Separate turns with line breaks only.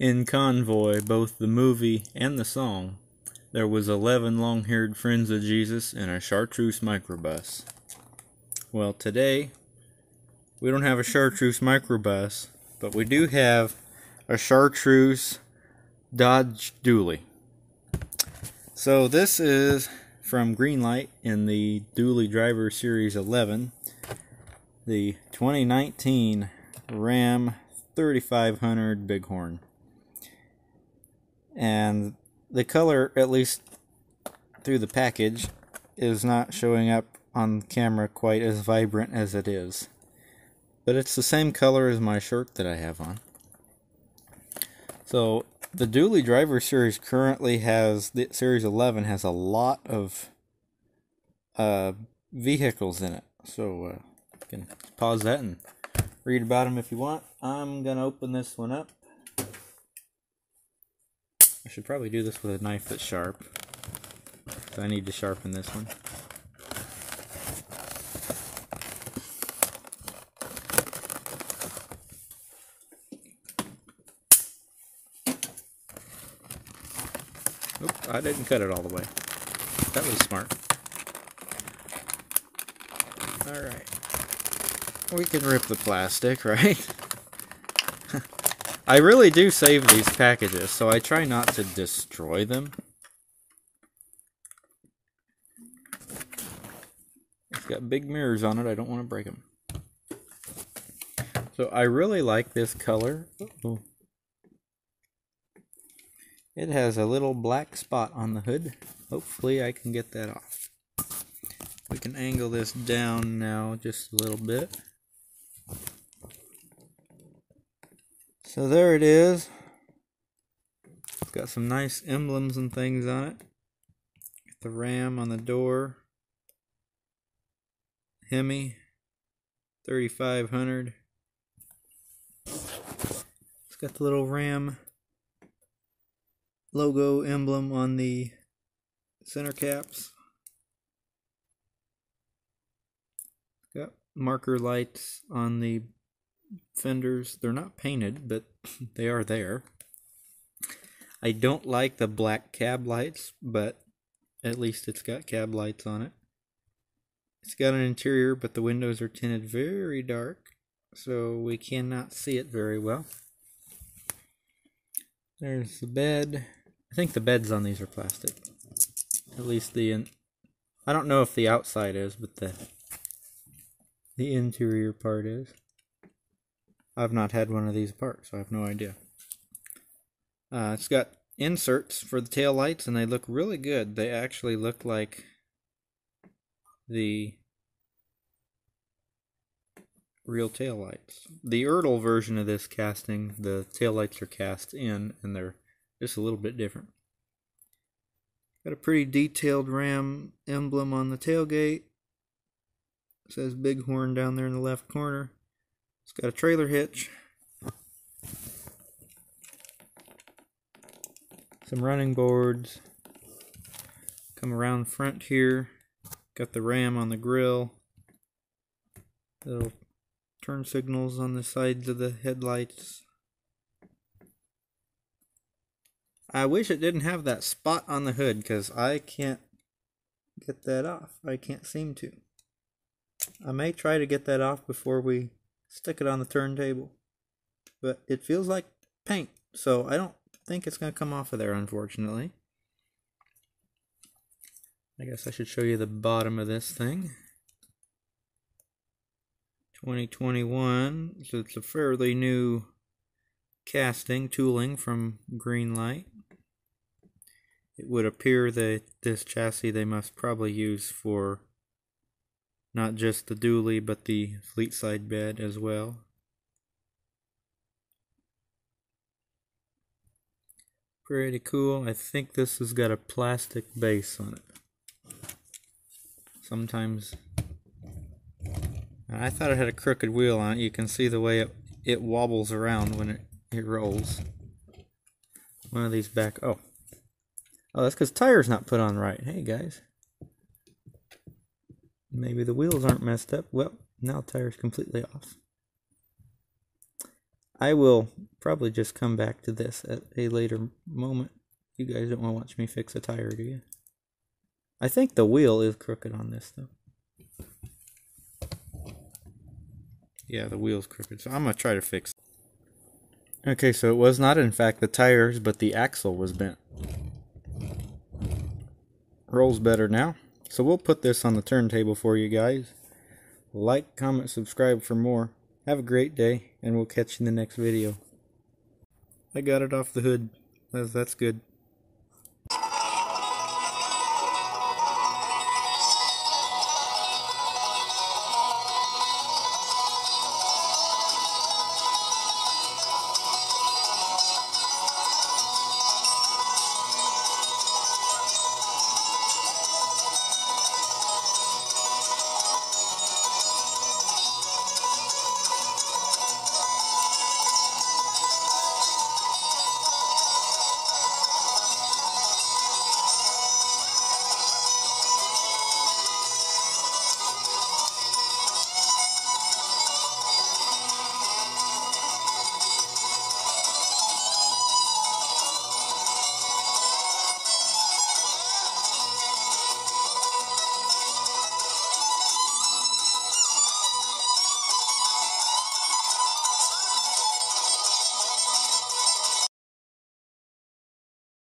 In Convoy, both the movie and the song, there was 11 long-haired friends of Jesus in a chartreuse microbus. Well, today we don't have a chartreuse microbus, but we do have a chartreuse Dodge Dually. So this is from Greenlight in the Dually Driver Series 11, the 2019 Ram 3500 Bighorn and the color, at least through the package, is not showing up on camera quite as vibrant as it is. But it's the same color as my shirt that I have on. So the Dually Driver Series currently has the Series 11 has a lot of uh, vehicles in it. So uh, you can pause that and read about them if you want. I'm gonna open this one up. I should probably do this with a knife that's sharp. I need to sharpen this one. Oop, I didn't cut it all the way. That was smart. Alright. We can rip the plastic, right? I really do save these packages, so I try not to destroy them. It's got big mirrors on it, I don't want to break them. So I really like this color. -oh. It has a little black spot on the hood. Hopefully I can get that off. We can angle this down now just a little bit. So there it is. It's got some nice emblems and things on it. Got the Ram on the door. Hemi 3500. It's got the little Ram logo emblem on the center caps. Got marker lights on the fenders. They're not painted, but they are there. I don't like the black cab lights, but at least it's got cab lights on it. It's got an interior, but the windows are tinted very dark, so we cannot see it very well. There's the bed. I think the beds on these are plastic. At least the in I don't know if the outside is, but the the interior part is. I've not had one of these apart, so I have no idea. Uh, it's got inserts for the tail lights, and they look really good. They actually look like the real tail lights. The Ertl version of this casting, the tail lights are cast in, and they're just a little bit different. Got a pretty detailed Ram emblem on the tailgate. It says Bighorn down there in the left corner. It's got a trailer hitch. Some running boards. Come around front here. Got the ram on the grill. Little turn signals on the sides of the headlights. I wish it didn't have that spot on the hood because I can't get that off. I can't seem to. I may try to get that off before we stick it on the turntable. But it feels like paint, so I don't think it's going to come off of there, unfortunately. I guess I should show you the bottom of this thing. 2021, so it's a fairly new casting tooling from Greenlight. It would appear that this chassis they must probably use for not just the dually, but the fleet side bed as well. Pretty cool. I think this has got a plastic base on it. Sometimes I thought it had a crooked wheel on it. You can see the way it, it wobbles around when it, it rolls. One of these back. Oh. Oh, that's because tire's not put on right. Hey, guys. Maybe the wheels aren't messed up. Well, now tire's completely off. I will probably just come back to this at a later moment. You guys don't want to watch me fix a tire, do you? I think the wheel is crooked on this, though. Yeah, the wheel's crooked, so I'm going to try to fix it. Okay, so it was not, in fact, the tires, but the axle was bent. Rolls better now. So we'll put this on the turntable for you guys. Like, comment, subscribe for more. Have a great day, and we'll catch you in the next video. I got it off the hood. That's, that's good.